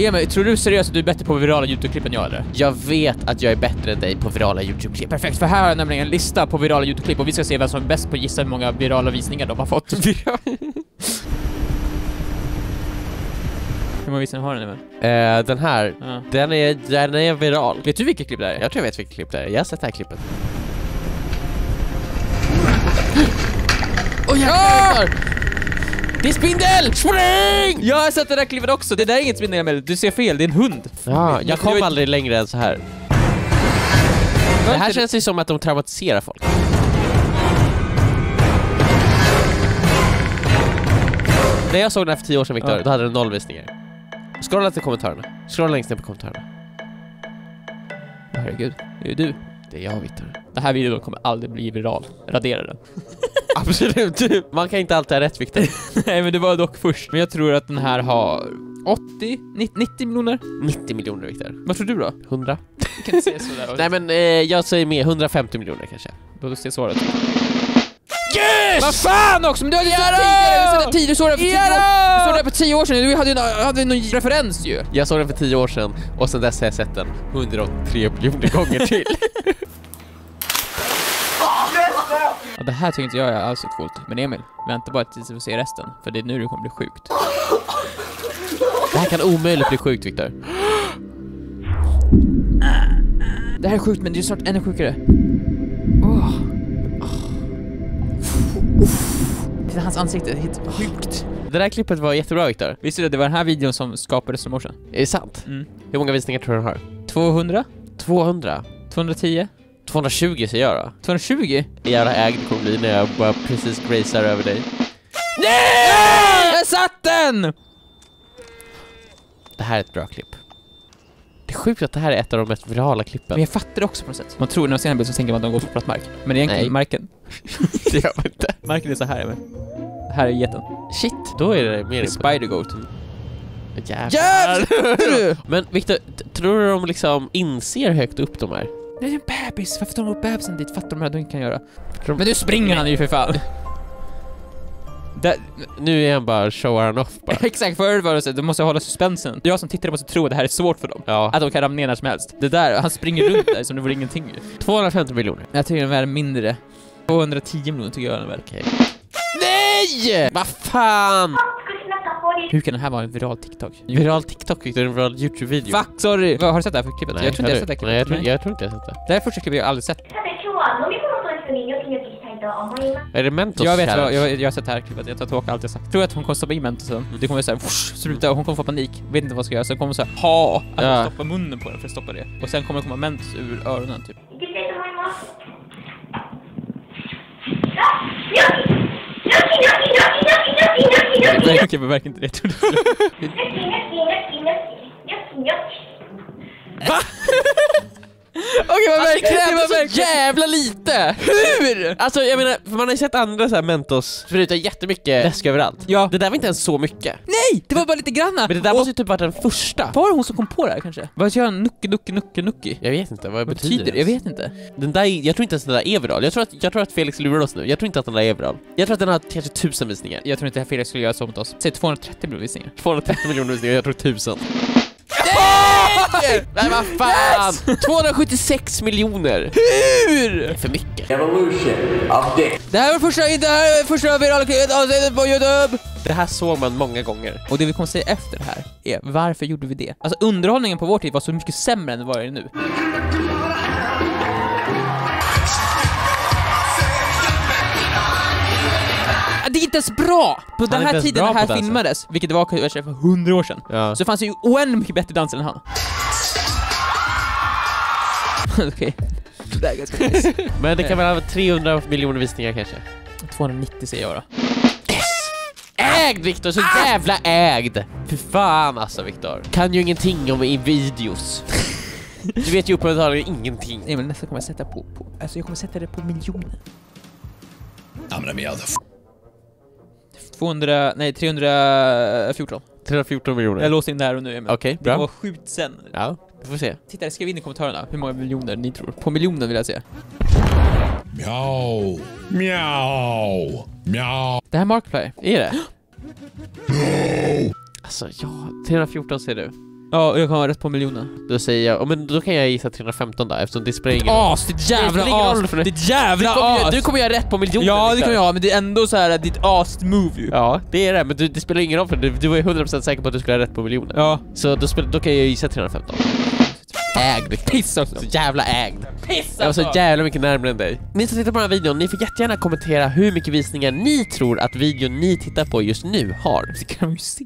Emil, tror du seriöst att du är bättre på virala YouTube-klipp än jag eller? Jag vet att jag är bättre än dig på virala YouTube-klipp. Perfekt, för här har jag nämligen en lista på virala YouTube-klipp och vi ska se vem som är bäst på att gissa hur många virala visningar de har fått. hur många visningar har den Emil? Eh, den här, Ja. den är, den är viral. Vet du vilket klipp det är? Jag tror jag vet vilket klipp det är. Jag har sett det här klippet. Åh jävlar! Det är spindel! Spring! Jag har sett det där klippet också, det där är inget spindel Emil, du ser fel, det är en hund. Ja, jag kom aldrig längre än så här. Det här känns ju som att de traumatiserar folk. När jag såg den här för tio år sedan Viktor, Ja. då hade den noll visningar. Scrolla till kommentarerna. Scrolla längst ner på kommentarerna. Herregud, det är ju du. Det är jag Viktor. Den här videon kommer aldrig bli viral. Radera den. Absolut, man kan inte alltid ha rätt Viktor. Nej men du var dock först. Men jag tror att den här har 80, 90, 90 miljoner? 90 miljoner Viktor. Vad tror du då? 100? Jag kan inte säga sådär. Nej men eh, jag säger med 150 miljoner kanske. Låt oss se svaret. Yes! Vad fan också! Men du hade ju sett tidigare! Du såg det för tio år såg det för tio år sedan, du hade ju nå- hade någon referens ju! Jag såg den för 10 år sedan och sen dess har jag sett den 183 miljoner gånger till. Ja, det här tycker inte jag är alls så coolt. Men Emil, vänta bara tills du får se resten. För det är nu det kommer bli sjukt. Det här kan omöjligt bli sjukt Viktor. Det här är sjukt, men det är snart ännu sjukare. Titta hans ansikte, helt sjukt. Det där klippet var jättebra Viktor. Visste du att det var den här videon som skapade slow motion? Är det sant? Mm. Hur många visningar tror du den har? 200? 200? 210? 220 säger jag då. 220? Jävla ägd kommer bli när jag bara precis gracear över dig. Nej! Jag satt den! Det här är ett bra klipp. Det är sjukt att det här är ett av de mest virala Men klippen. jag fattar det också på något sätt. Man tror när man ser en bild så tänker man att de går på platt mark. Men egentligen, Nej. marken. det gör man inte. Marken är så här, men. Här är geten. Shit, då är det mer Spider-Goat. Jävlar! Jävlar! Men Viktor, tror du de liksom inser högt upp de är? Det är en bebis, varför tar de upp bebisen dit? Fattar de vad de inte kan göra? Men nu springer han ju för fan! Där, Nu är han bara showar han off bara. exakt, förut var det så de måste hålla suspensen. Jag som tittare måste tro att det här är svårt för dem. Ja. Att de kan ramla ner när som helst. Det där, han springer runt där som det vore ingenting ju. 250 miljoner. Jag tycker den är värd mindre. 210 miljoner tycker jag den är värd. Okej. Nej! Vad fan! Hur kan den här vara en viral TikTok? Viral TikTok Det är en viral YouTube-video. Fuck, sorry! Har du sett det här klippet? Jag tror inte jag har sett det här klippet. Nej, jag tror, inte jag har sett det. Det här första klippet jag aldrig sett. Är det Mentos? Jag vet, jag, jag, har sett det här klippet, jag tar tillbaka allt jag sagt. Tror att hon kommer stoppa in Mentosen? Det kommer såhär, sluta, hon kommer få panik. Vet inte vad hon ska göra, sen kommer hon såhär, ha! Att ja. stoppa munnen på den för att stoppa det. Och sen kommer det komma Mentos ur öronen typ. typ. Jag verkar verkligen inte det. Va? Alltså, det var verkligen, det var verkligen. så jävla lite! Hur? Alltså jag menar, för man har ju sett andra så här Mentos spruta jättemycket läsk överallt. Ja. Det där var inte ens så mycket. Nej! Det var bara lite granna! Men det där och måste ju typ varit den första. Var det hon som kom på det här kanske? Vad ska jag göra? Nucki, nucki, nucki. Jag vet inte, vad, vad betyder det? Jag vet inte. Den där, jag tror inte ens den där är viral. Jag tror att, jag tror att Felix lurar oss nu. Jag tror inte att den där är viral. Jag tror att den har kanske tusen visningar. Jag tror inte att Felix skulle göra så mot oss. Säg 230 miljoner visningar. 230 miljoner visningar, jag tror tusen. Nej vad fan! 276 miljoner! Hur? Det är för mycket. Evolution of dick. Det här var första, det här första virala avsnittet på Youtube! Det här såg man många gånger. Och det vi kommer säga efter det här är, varför gjorde vi det? Alltså underhållningen på vår tid var så mycket sämre än vad det är nu. Inte ens bra! På den här tiden bra det här filmades, vilket det var kanske för hundra år sedan, Ja. så fanns det ju oändligt mycket bättre dansare än han. Okej. Det där är ganska nice. Men det kan väl ha 300 miljoner visningar kanske? 290 säger jag då. Ägd Viktor, så jävla ägd! Fy fan alltså Viktor. Kan ju ingenting om i videos. Du vet ju uppenbarligen ingenting. Nej men nästa kommer jag sätta på, på, alltså jag kommer sätta det på miljoner. I'm gonna be 200, nej 314. 314 miljoner. Jag låser in det här och nu Emil. Okej, Det bra. var sjukt sen. Ja, vi får se. Titta, skriv in i kommentarerna hur många miljoner ni tror. På miljonen vill jag se. meow, meow, meow. Det här är Markiplier. Är det? Alltså ja, 314 ser du. Ja, jag kan ha rätt på miljonen. Då säger jag, oh, men då kan jag gissa 315 då eftersom det spelar ingen roll. As, ditt jävla as! för. Ditt jävla Du kommer, as! du kommer göra rätt på miljonen ja, det Viktor. kan jag ha, men det är ändå så här ditt as move ju. Ja, det är det, men du, det spelar ingen roll för du, du var ju 100% säker på att du skulle ha rätt på miljonen. Ja. Så då, spel, då kan jag gissa 315. Ägd Viktor. Piss också. Så jävla ägd. Piss Jag var så jävla mycket närmare än dig. Ni som tittar på den här videon, ni får jättegärna kommentera hur mycket visningar ni tror att videon ni tittar på just nu har. Det kan man ju se.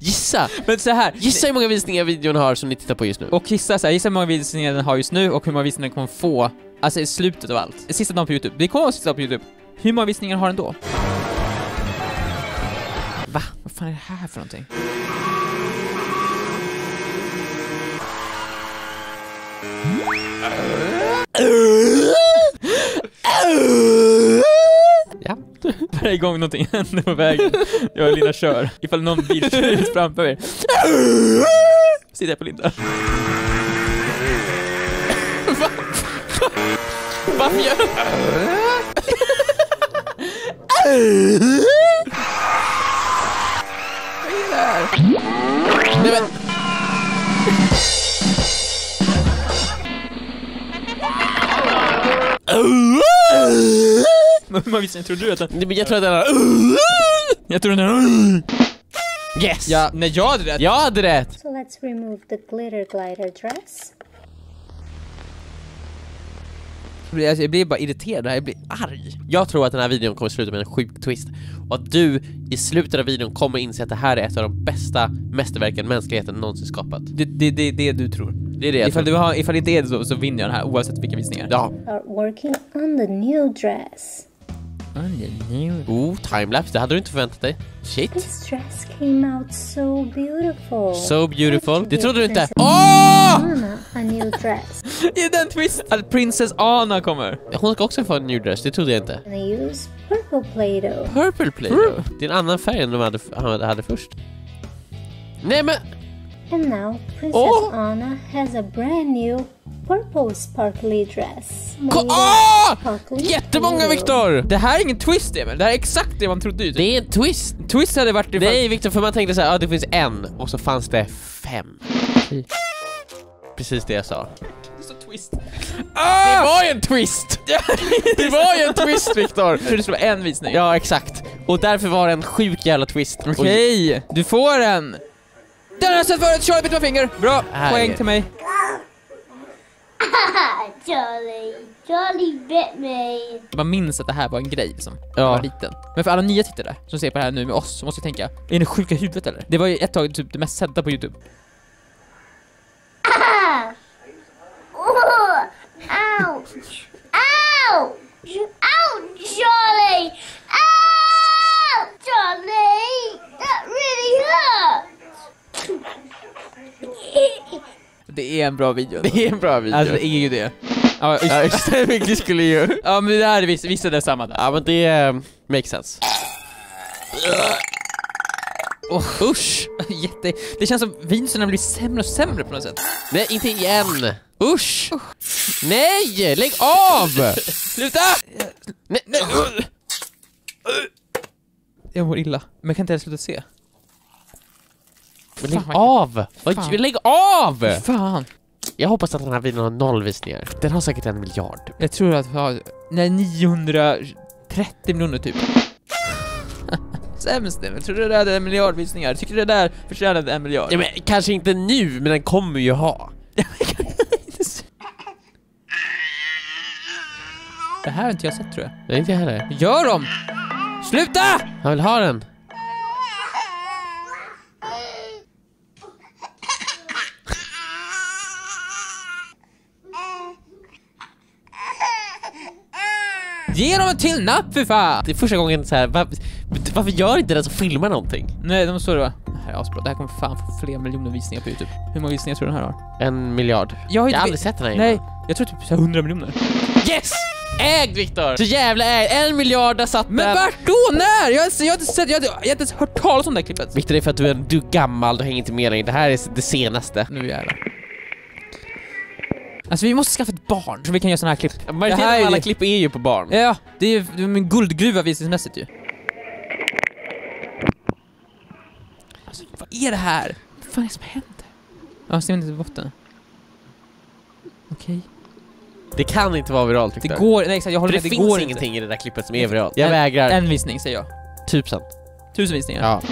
Gissa! Men så här. Gissa hur många visningar videon har som ni tittar på just nu. Och gissa så här, gissa hur många visningar den har just nu och hur många visningar den kommer få, alltså i slutet av allt. Sista dagen på Youtube. Det kommer vara sista dagen på Youtube. Hur många visningar har den då? Va? Vad fan är det här för någonting? Ja. Varje gång någonting händer på vägen, jag och Lina kör. Ifall någon bil kör ut framför mig. Sitter jag på Linda. Varför gör Nej men... Men många visningar tror du att den... Jag tror att den har... Jag tror den är... Yes! Ja, nej jag hade rätt. Jag hade rätt! So let's remove the glitter glider dress. Jag blir- Jag blir bara irriterad, jag blir arg. Jag tror att den här videon kommer sluta med en sjuk twist och att du i slutet av videon kommer inse att det här är ett av de bästa mästerverken mänskligheten någonsin skapat. Det är det, det, det du tror. Det är det jag Ifall, tror. du har, ifall det inte är det så, så vinner jag den här oavsett vilka visningar. Ja. Are working on the new dress. Oh, timelapse, det hade du inte förväntat dig. Shit. This dress came out so beautiful. So beautiful. Det trodde du inte. Åh! Anna a new dress. Är den twist? Att Princess Anna kommer. Hon ska också få en new dress, det trodde jag inte. I use purple Play-Doh. Purple Play-Doh. Det är en annan färg än de hade, han hade först. Nej men! And now Princess Oh. Anna has a brand new purple sparkly dress. Åh! sparkly Jättemånga. Viktor! Det här är ingen twist Emil, det här är exakt det man trodde ju. Det är en twist! Twist hade varit ifall... Nej Viktor, för man tänkte såhär, ja det finns en och så fanns det fem. Precis det jag sa. Twist. Det var ju en twist! det var ju en twist Viktor! Jag trodde det skulle vara en visning. Ja exakt, och därför var det en sjuk jävla twist. Okej, du får en. Den har jag sett förut, Charlie bit my finger. Bra, poäng till mig. Charlie, Charlie bit me. Man minns att det här var en grej liksom, när Ja. man var liten. Men för alla nya tittare som ser på det här nu med oss, så måste jag tänka, är ni sjuka i huvudet eller? Det var ju ett tag typ det mest sedda på Youtube. Oh, ouch! Ouch! Ouch, Charlie! Ouch! Charlie! That really hurt! Det är en bra video. Det är en bra video. Alltså det är ju det. Ja, Ja just det, vilket skulle ju... ja men det där är visst, visst är det samma där. Ja men det eh, makes sense. Oh, usch! Jätte... Det känns som videorna blir sämre och sämre på något sätt. Nej, inte igen! Usch! Nej! Lägg av! Sluta! Nej, nej. Jag mår illa, men jag kan inte heller sluta se. Men lägg av! Fan. Lägg av! Fan! Jag hoppas att den här videon har noll visningar. Den har säkert en miljard. Jag tror att vi har, nej 930 miljoner typ. Sämst det, jag tror det där hade en miljard visningar. Tycker du det där förtjänade en miljard? Ja, men kanske inte nu, men den kommer ju ha. Det här har inte jag sett tror jag. Det är inte jag heller. Gör dem! Sluta! Han vill ha den. Ge dem en till napp för fan! Det är första gången så här, var, varför gör inte den som filmar någonting? Nej, de står det va? Det här är asbra. Det här kommer fan få flera miljoner visningar på Youtube. Hur många visningar tror du den här har? En miljard. Jag har Jag har aldrig sett den här Nej, innan. jag tror typ så här 100 miljoner. Yes! Ägd Viktor! Så jävla ägd! En miljard, där satt Men den! vart då? När? Jag har, inte- jag jag har, inte- jag har inte ens hört talas om det här klippet. Viktor, det är för att du är, du är gammal, du hänger inte med längre. Det här är det senaste. Nu jävlar. Alltså vi måste skaffa ett barn så vi kan göra såna här klipp. Majoriteten här är av alla det- klipp är ju på barn. Ja, det är ju det en guldgruva visningsmässigt ju. Alltså vad är det här? Vad fan är det som händer? Ja, ser inte till botten. Okej. Det kan inte vara viralt Det går, nej exakt, jag håller det med, det finns går ingenting i det där klippet som är viralt. Jag en, vägrar. En visning säger jag. Tusen. Tusen visningar. Ja.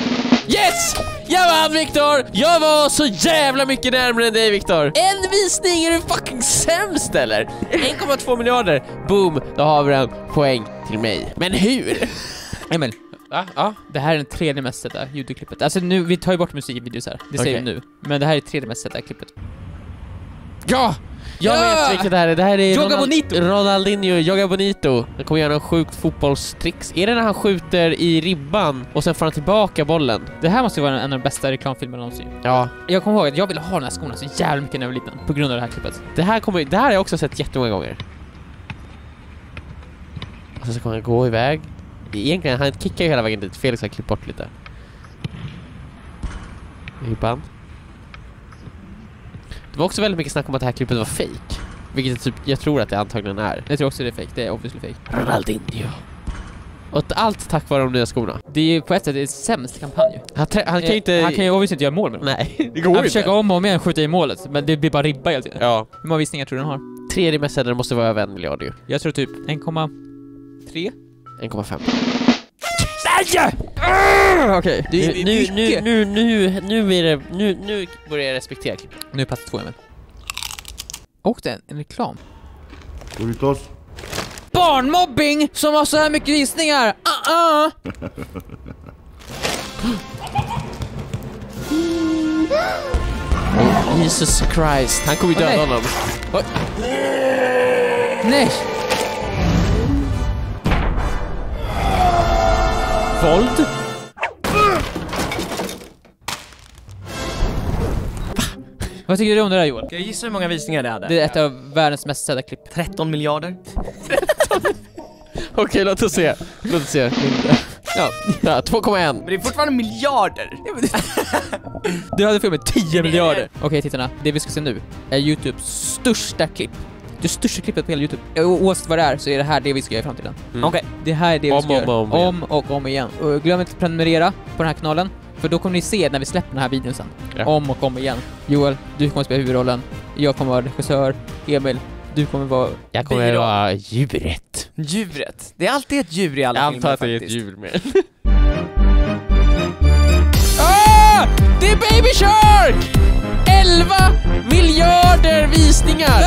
Yes! Jag vann Viktor! Jag var så jävla mycket närmare än dig Viktor! En visning, är du fucking sämst eller? 1,2 miljarder, boom, då har vi en poäng till mig. Men hur? Emil, Ja, ja. det här är den tredje mest sedda Youtube-klippet. Alltså nu, vi tar ju bort musikvideos här, det säger vi nu. Men det här är tredje mest sedda klippet. Ja! Jag Ja! vet vilket det här är. Det här är Joga Ronald-. Ronaldinho, Joga Bonito. Han kommer göra en sjukt fotbollstricks. Är det när han skjuter i ribban och sen får han tillbaka bollen? Det här måste ju vara en av de bästa reklamfilmerna någonsin. Ja. Jag kommer ihåg att jag ville ha de här skorna så jävla mycket när jag var liten, på grund av det här klippet. Det här, kommer, det här har jag också sett jättemånga gånger. Och sen så kommer han gå iväg. Egentligen, han kickar ju hela vägen dit. Felix har klippt bort lite. Ribban. Det var också väldigt mycket snack om att det här klippet var fake. Vilket jag, typ, jag tror att det antagligen är. Jag tror också det är fake. det är obviously fake. Ronaldinho. Och allt tack vare de nya skorna. Det är ju på ett sätt en sämst kampanj. Han, han kan ju inte... Eh, Han kan ju obviously inte göra mål med dem. Nej, det Han försöker om och om igen skjuta i målet, men det blir bara ribba hela tiden. Ja. Hur många visningar tror du den har? Tredje mest sedda måste vara över en miljard ju. Jag tror typ 1,3? 1,5. Nej! Uh, Okej, är Nu, nu, nu, nu, nu, nu är det... Nu, nu börjar jag respektera klippet. Nu är pass två Emil. Och det är en reklam. Doritos. Barnmobbing som har så här mycket visningar! Ah, ah. Jesus Christ, han kommer ju döda honom. Oj. Nej! Våld? Vad tycker du om det där Joel? Ska jag gissa hur många visningar det hade? Det är ett av världens mest sedda klipp. 13 miljarder? Okej, låt oss se. Låt oss se. Ja, ja 2,1. Men det är fortfarande miljarder! Du hade filmat 10 miljarder! Okej tittarna, det vi ska se nu är Youtubes största klipp. Det största klippet på hela Youtube. O- Oavsett vad det är så är det här det vi ska göra i framtiden. Mm. Okej, det här är det vi Om ska och göra. om om och om igen. Och glöm inte att prenumerera på den här kanalen, för då kommer ni se när vi släpper den här videon sen. Ja. Om och om igen. Joel, du kommer spela huvudrollen. Jag kommer vara regissör. Emil, du kommer vara... Jag kommer vara djuret. Djuret. Det är alltid ett djur i alla Jag filmer antar att det är ett faktiskt. djur med. Ah! Det är Baby Shark! 11 miljarder visningar!